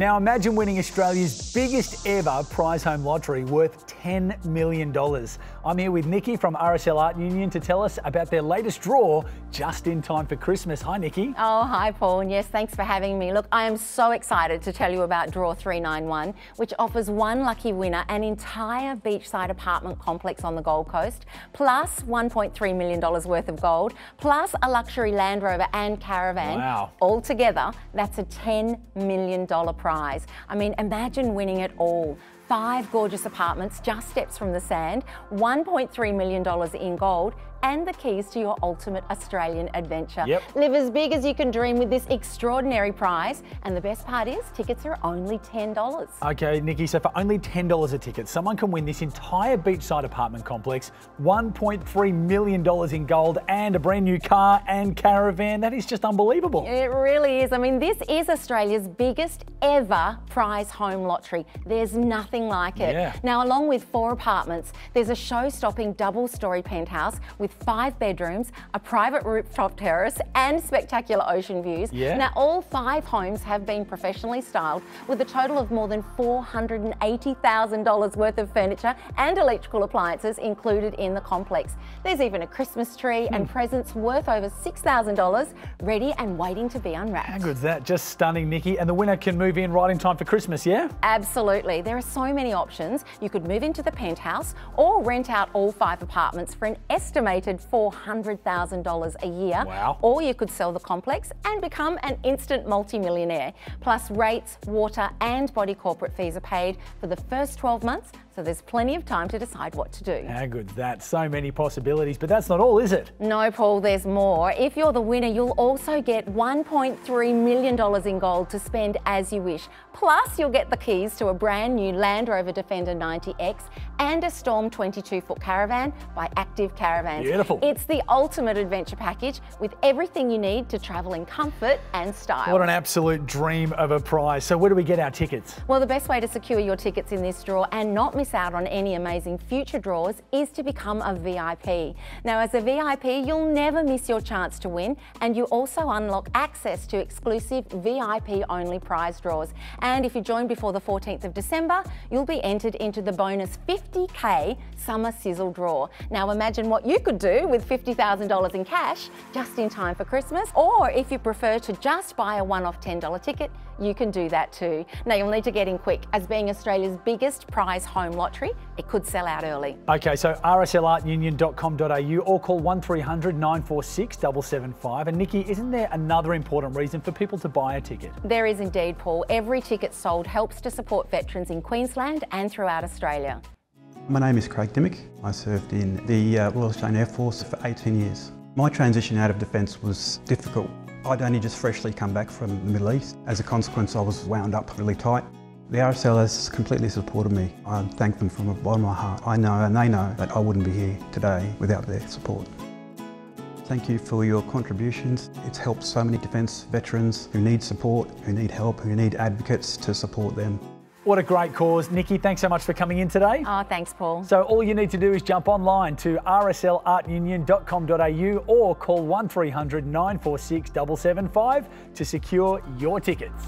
Now imagine winning Australia's biggest ever prize home lottery worth $10 million. I'm here with Nikki from RSL Art Union to tell us about their latest draw just in time for Christmas. Hi, Nikki. Oh, hi, Paul. And yes, thanks for having me. Look, I am so excited to tell you about Draw 391, which offers one lucky winner an entire beachside apartment complex on the Gold Coast, plus $1.3 million worth of gold, plus a luxury Land Rover and caravan. Wow. Altogether, that's a $10 million prize. I mean, imagine winning it all five gorgeous apartments just steps from the sand, $1.3 million in gold, and the keys to your ultimate Australian adventure. Yep. Live as big as you can dream with this extraordinary prize. And the best part is, tickets are only $10. Okay, Nikki, so for only $10 a ticket, someone can win this entire beachside apartment complex, $1.3 million in gold, and a brand new car and caravan. That is just unbelievable. It really is. I mean, this is Australia's biggest ever prize home lottery. There's nothing like it. Yeah. Now, along with four apartments, there's a show-stopping double-story penthouse with five bedrooms, a private rooftop terrace, and spectacular ocean views. Yeah. Now, all five homes have been professionally styled with a total of more than $480,000 worth of furniture and electrical appliances included in the complex. There's even a Christmas tree and Hmm. presents worth over $6,000 ready and waiting to be unwrapped. How good's that? Just stunning, Nikki. And the winner can move in right in time for Christmas, yeah? Absolutely. There are so many options. You could move into the penthouse or rent out all five apartments for an estimated $400,000 a year. Wow. Or you could sell the complex and become an instant multimillionaire. Plus, rates, water, and body corporate fees are paid for the first 12 months, so there's plenty of time to decide what to do. How good's that? So many possibilities, but that's not all, is it? No, Paul, there's more. If you're the winner, you'll also get $1.3 million in gold to spend as you wish. Plus, you'll get the keys to a brand new Land Rover Defender 90X and a Storm 22 foot caravan by Active Caravans. Beautiful. It's the ultimate adventure package with everything you need to travel in comfort and style. What an absolute dream of a prize. So, where do we get our tickets? Well, the best way to secure your tickets in this draw and not miss out on any amazing future draws is to become a VIP. Now, as a VIP, you'll never miss your chance to win, and you also unlock access to exclusive VIP only prize draws. And if you join before the 14th of December, you'll be entered into the bonus 50k summer sizzle draw. Now, imagine what you could do with $50,000 in cash just in time for Christmas, or if you prefer to just buy a one off $10 ticket, you can do that too. Now, you'll need to get in quick, as being Australia's biggest prize home lottery, it could sell out early. Okay, so rslartunion.com.au or call 1300 946 775. And Nikki, isn't there another important reason for people to buy a ticket? There is indeed, Paul. Every ticket sold helps to support veterans in Queensland and throughout Australia. My name is Craig Dimmick. I served in the uh, Royal Australian Air Force for 18 years. My transition out of defence was difficult. I'd only just freshly come back from the Middle East. As a consequence, I was wound up really tight. The RSL has completely supported me. I thank them from the bottom of my heart. I know and they know that I wouldn't be here today without their support. Thank you for your contributions. It's helped so many defence veterans who need support, who need help, who need advocates to support them. What a great cause. Nikki, thanks so much for coming in today. Oh, thanks, Paul. So all you need to do is jump online to rslartunion.com.au or call 1300 946 775 to secure your tickets.